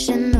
question